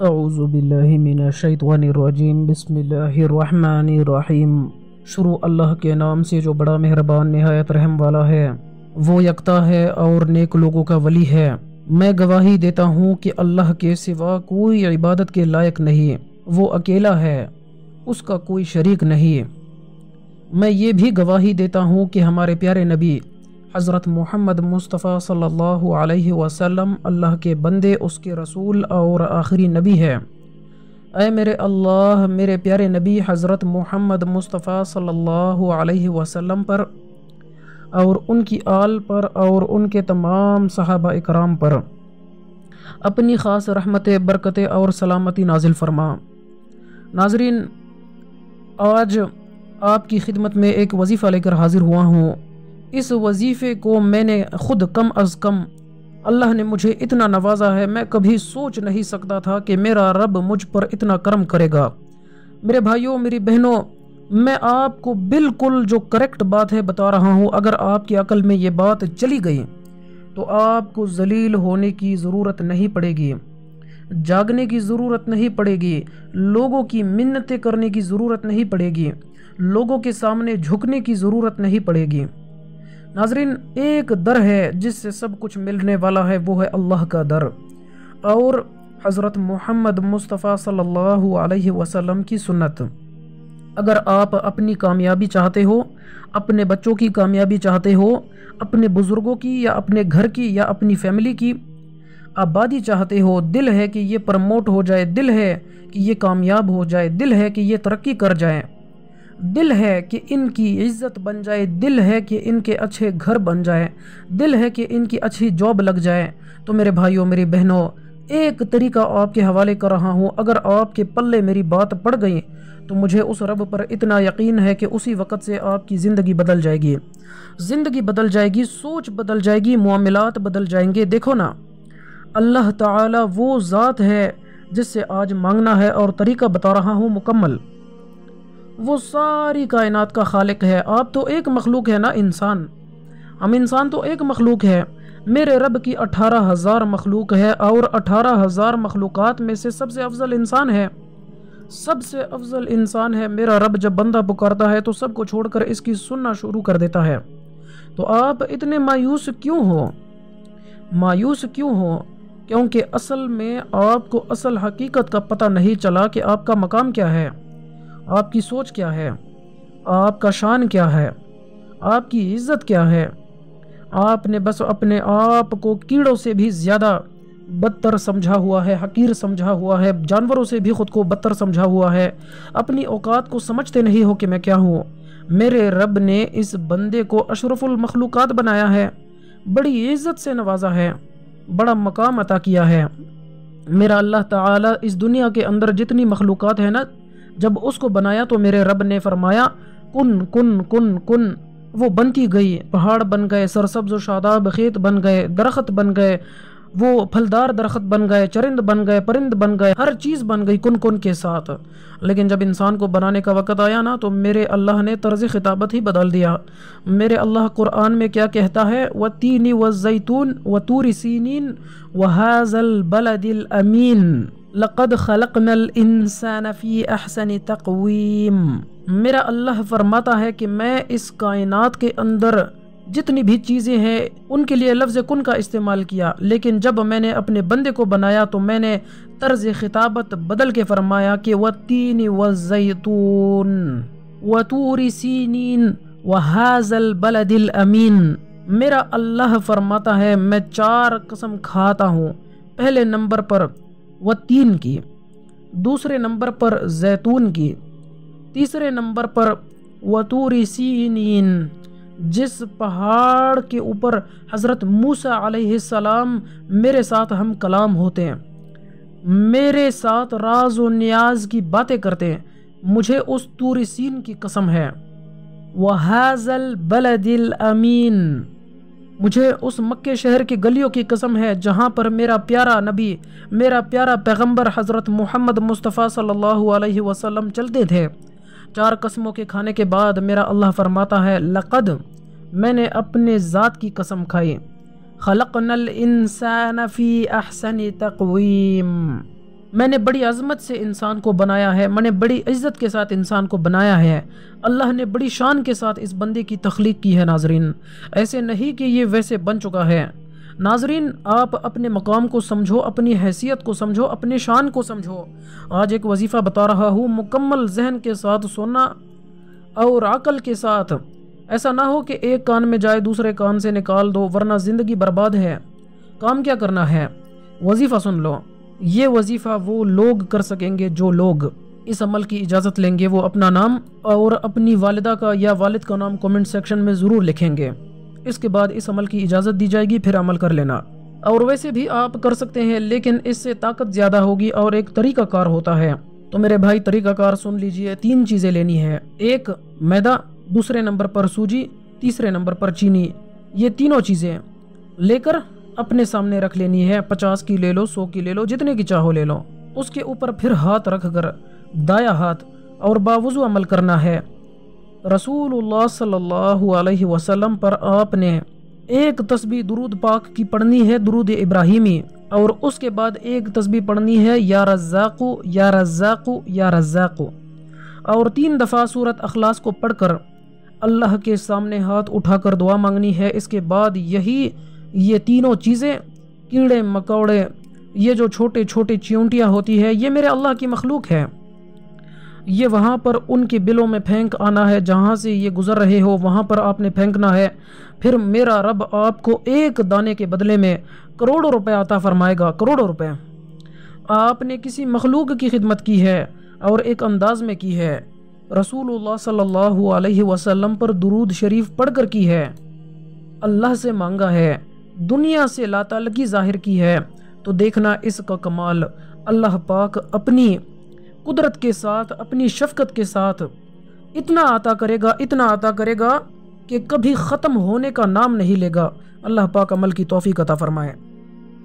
अऊज़ुबिल्लिमिनशैतानिर्रजीम बिस्मिल्लाहिर्रहमानिर्रहीम शुरू अल्लाह के नाम से जो बड़ा मेहरबान, नहायत रहम वाला है, वो यकता है और नेक लोगों का वली है। मैं गवाही देता हूँ कि अल्लाह के सिवा कोई इबादत के लायक नहीं, वो अकेला है, उसका कोई शरीक नहीं। मैं ये भी गवाही देता हूँ कि हमारे प्यारे नबी हज़रत मोहम्मद मुस्तफ़ा सल्लल्लाहु अलैहि वसल्लम अल्लाह के बंदे, उसके रसूल और आखिरी नबी है। अय मेरे अल्लाह, मेरे प्यारे नबी, हज़रत मोहम्मद मुस्तफ़ा सल्लल्लाहु अलैहि वसल्लम पर और उनकी आल पर और उनके तमाम सहाबा इकराम पर अपनी ख़ास रहमत, बरकत और सलामती नाजिल फरमा। नाजरीन, आज आपकी खिदमत में एक वजीफ़ा लेकर हाजिर हुआ हूँ। इस वजीफ़े को मैंने ख़ुद कम अज़ कम, अल्लाह ने मुझे इतना नवाजा है, मैं कभी सोच नहीं सकता था कि मेरा रब मुझ पर इतना कर्म करेगा। मेरे भाइयों, मेरी बहनों, मैं आपको बिल्कुल जो करेक्ट बात है बता रहा हूँ, अगर आपकी अकल में ये बात चली गई तो आपको जलील होने की ज़रूरत नहीं पड़ेगी, जागने की ज़रूरत नहीं पड़ेगी, लोगों की मिन्नतें करने की ज़रूरत नहीं पड़ेगी, लोगों के सामने झुकने की ज़रूरत नहीं पड़ेगी। नाजरीन, एक दर है जिससे सब कुछ मिलने वाला है, वो है अल्लाह का दर। और हज़रत मोहम्मद मुस्तफ़ा सल्लल्लाहु अलैहि वसल्लम की सुन्नत। अगर आप अपनी कामयाबी चाहते हो, अपने बच्चों की कामयाबी चाहते हो, अपने बुज़ुर्गों की या अपने घर की या अपनी फैमिली की आबादी चाहते हो, दिल है कि ये प्रमोट हो जाए, दिल है कि ये कामयाब हो जाए, दिल है कि ये तरक्की कर जाए। दिल है कि इनकी इज़्ज़त बन जाए, दिल है कि इनके अच्छे घर बन जाए, दिल है कि इनकी अच्छी जॉब लग जाए। तो मेरे भाइयों, मेरी बहनों, एक तरीका आपके हवाले कर रहा हूँ। अगर आपके पल्ले मेरी बात पड़ गई तो मुझे उस रब पर इतना यकीन है कि उसी वक़्त से आपकी ज़िंदगी बदल जाएगी। ज़िंदगी बदल जाएगी, सोच बदल जाएगी, मामलात बदल जाएँगे। देखो ना, अल्लाह ताला वो ज़ात है जिससे आज मांगना है और तरीका बता रहा हूँ मुकम्मल। वो सारी कायनात का खालिक है। आप तो एक मखलूक है ना इंसान। हम इंसान तो एक मखलूक है। मेरे रब की अठारह हज़ार मखलूक है और अठारह हज़ार मखलूक़ात में से सबसे अफजल इंसान है। सबसे अफजल इंसान है। मेरा रब जब बंदा पुकारता है तो सबको छोड़कर इसकी सुनना शुरू कर देता है। तो आप इतने मायूस क्यों हो? मायूस क्यों हो? क्योंकि असल में आपको असल हकीकत का पता नहीं चला कि आपका मकाम क्या है। आपकी सोच क्या है? आपका शान क्या है? आपकी इज़्ज़त क्या है? आपने बस अपने आप को कीड़ों से भी ज़्यादा बदतर समझा हुआ है, हकीर समझा हुआ है, जानवरों से भी ख़ुद को बदतर समझा हुआ है। अपनी औकात को समझते नहीं हो कि मैं क्या हूँ। मेरे रब ने इस बंदे को अशरफुल मखलूक़ात बनाया है। बड़ी इज़्ज़त से नवाजा है। बड़ा मकाम अता किया है। मेरा अल्लाह ताला इस दुनिया के अंदर जितनी मखलूक़ात है ना जब उसको बनाया तो मेरे रब ने फरमाया, कुन कुन कुन कुन। वो बनती गई, पहाड़ बन गए, सरसब्ज, शादाब, खेत बन गए, दरख्त बन गए, वो फलदार दरख्त बन गए, चरिंद बन गए, परिंद बन गए, हर चीज़ बन गई कुन कुन के साथ। लेकिन जब इंसान को बनाने का वक़्त आया ना तो मेरे अल्लाह ने तर्ज खिताबत ही बदल दिया। मेरे अल्लाह कुरान में क्या कहता है? व तीनी व जैतून व तूर सीनीन व हाजल बलदिल अमीन। लक़द खलकनल इंसान फ़ी अहसन तकवीम। मेरा अल्लाह फरमाता है कि मैं इस कायनात के अंदर जितनी भी चीज़ें हैं, उनके लिए लफ्ज़ कन का इस्तेमाल किया। लेकिन जब मैंने अपने बंदे को बनाया तो मैंने तर्ज खिताबत बदल के फरमाया कि व तीन व जैतून व तूरी व हाजल बलदिल अमीन। मेरा अल्लाह फरमाता है, मैं चार कसम खाता हूँ। पहले नंबर पर व तीन की दूसरे नंबर पर जैतून की तीसरे नंबर पर वतूरी जिस पहाड़ के ऊपर हज़रत मूसा सलाम मेरे साथ हम कलाम होते हैं, मेरे साथ राज व न्याज की बातें करते हैं, मुझे उस तूरी सीन की कसम है। वह हाजल बलदिल अमीन। मुझे उस मक्के शहर की गलियों की कसम है, जहाँ पर मेरा प्यारा नबी, मेरा प्यारा पैगंबर हज़रत मोहम्मद मुस्तफ़ा सल्लल्लाहु अलैहि वसल्लम चलते थे। चार कस्मों के खाने के बाद मेरा अल्लाह फरमाता है, लक़द, मैंने अपने ज़ात की कसम खाई। खलकनल इंसान फ़ी अहसन तकवीम। मैंने बड़ी अजमत से इंसान को बनाया है, मैंने बड़ी इज़्ज़त के साथ इंसान को बनाया है। अल्लाह ने बड़ी शान के साथ इस बंदे की तख्लीक की है, नाजरीन। ऐसे नहीं कि ये वैसे बन चुका है। नाजरीन, आप अपने मकाम को समझो, अपनी हैसियत को समझो, अपने शान को समझो। आज एक वजीफ़ा बता रहा हूँ, मुकम्मल जहन के साथ सोना और अकल के साथ। ऐसा ना हो कि एक कान में जाए, दूसरे कान से निकाल दो, वरना ज़िंदगी बर्बाद है। काम क्या करना है? वजीफ़ा सुन लो। ये वजीफ़ा वो लोग कर सकेंगे जो लोग इस अमल की इजाज़त लेंगे, वो अपना नाम और अपनी वालदा का या वालिद का नाम कमेंट सेक्शन में ज़रूर लिखेंगे। इसके बाद इस अमल की इजाज़त दी जाएगी, फिर अमल कर लेना। और वैसे भी आप कर सकते हैं, लेकिन इससे ताकत ज़्यादा होगी और एक तरीका कार होता है। तो मेरे भाई तरीका कार सुन लीजिए, तीन चीज़ें लेनी है। एक, मैदा, दूसरे नंबर पर सूजी, तीसरे नंबर पर चीनी। ये तीनों चीज़ें लेकर अपने सामने रख लेनी है। पचास की ले लो, सौ की ले लो, जितने की चाहो ले लो। उसके ऊपर फिर हाथ रख कर दाया हाथ और बावजू अमल करना है। रसूलुल्लाह वसल्लम पर आपने एक तस्बी दुरूद पाक की पढ़नी है, दुरूद इब्राहिमी, और उसके बाद एक तस्बी पढ़नी है, या रज़ाकु या रज़ाकु या रज़ाकु और तीन दफ़ा सूरत अखलास को पढ़कर अल्लाह के सामने हाथ उठाकर दुआ मांगनी है। इसके बाद यही ये तीनों चीज़ें, कीड़े, मकोड़े, ये जो छोटे छोटे चिंटियाँ होती है, ये मेरे अल्लाह की मखलूक है। ये वहाँ पर उनके बिलों में फेंक आना है, जहाँ से ये गुज़र रहे हो, वहाँ पर आपने फेंकना है। फिर मेरा रब आपको एक दाने के बदले में करोड़ों रुपए आता फरमाएगा, करोड़ों रुपए। आपने किसी मखलूक की खिदमत की है और एक अंदाज में की है। रसूलुल्लाह सल्लल्लाहु अलैहि वसल्लम पर दुरूद शरीफ पढ़कर की है। अल्लाह से मांगा है दुनिया से लातालगी ज़ाहिर की है तो देखना इसका कमाल। अल्लाह पाक अपनी कुदरत के साथ, अपनी शफकत के साथ इतना आता करेगा, इतना आता करेगा कि कभी ख़त्म होने का नाम नहीं लेगा। अल्लाह पाक अमल की तोफ़ी कता फरमाए।